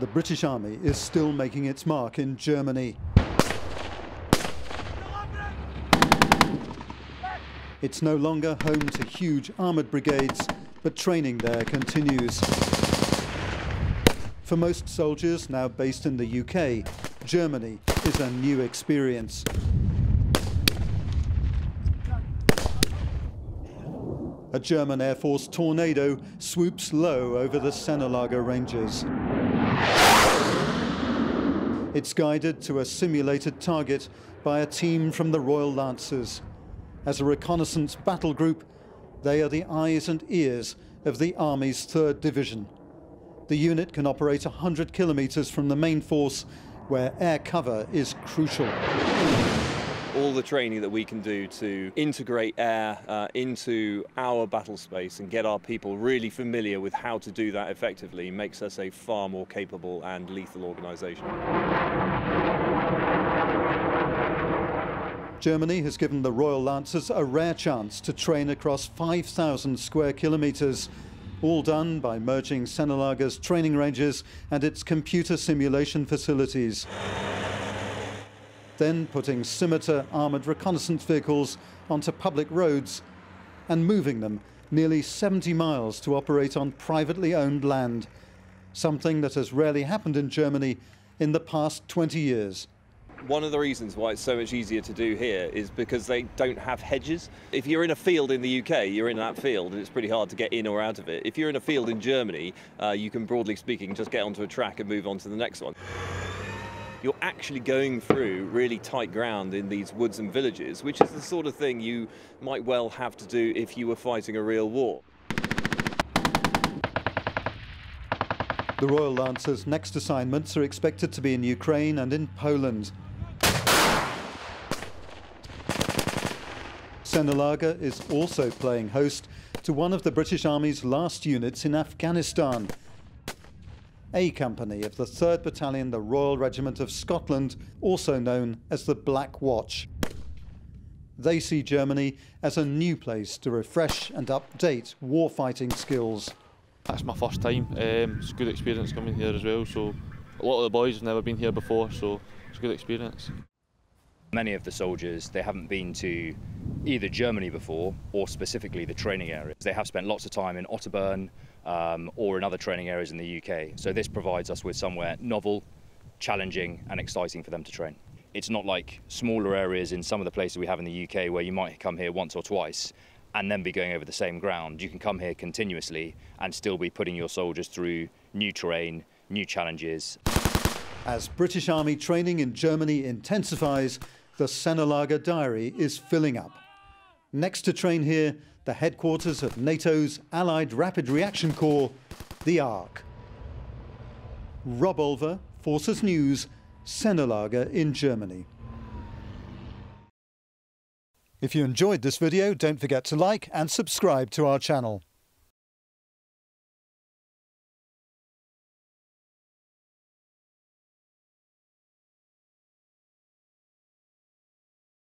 the British Army is still making its mark in Germany. It's no longer home to huge armoured brigades, but training there continues. For most soldiers now based in the UK, Germany is a new experience. A German Air Force Tornado swoops low over the Sennelager Ranges. It's guided to a simulated target by a team from the Royal Lancers. As a reconnaissance battle group, they are the eyes and ears of the Army's 3rd Division. The unit can operate 100 kilometres from the main force, where air cover is crucial all the training that we can do to integrate air uh, into our battle space and get our people really familiar with how to do that effectively makes us a far more capable and lethal organisation. Germany has given the Royal Lancers a rare chance to train across 5,000 square kilometres, all done by merging Sennelager's training ranges and its computer simulation facilities then putting scimitar armoured reconnaissance vehicles onto public roads and moving them nearly 70 miles to operate on privately owned land, something that has rarely happened in Germany in the past 20 years. One of the reasons why it's so much easier to do here is because they don't have hedges. If you're in a field in the UK, you're in that field and it's pretty hard to get in or out of it. If you're in a field in Germany, uh, you can broadly speaking just get onto a track and move on to the next one you're actually going through really tight ground in these woods and villages, which is the sort of thing you might well have to do if you were fighting a real war. The Royal Lancers' next assignments are expected to be in Ukraine and in Poland. Sennelager is also playing host to one of the British Army's last units in Afghanistan, a Company of the 3rd Battalion, the Royal Regiment of Scotland, also known as the Black Watch. They see Germany as a new place to refresh and update warfighting skills. That's my first time. Um, it's a good experience coming here as well. So a lot of the boys have never been here before, so it's a good experience. Many of the soldiers, they haven't been to either Germany before or specifically the training areas. They have spent lots of time in Otterburn, um, or in other training areas in the UK. So this provides us with somewhere novel, challenging and exciting for them to train. It's not like smaller areas in some of the places we have in the UK where you might come here once or twice and then be going over the same ground. You can come here continuously and still be putting your soldiers through new terrain, new challenges. As British Army training in Germany intensifies, the Sennelager diary is filling up. Next to train here, the headquarters of NATO's Allied Rapid Reaction Corps, the ARRC. Rob Olver, Forces News, Sennelager in Germany. If you enjoyed this video, don't forget to like and subscribe to our channel.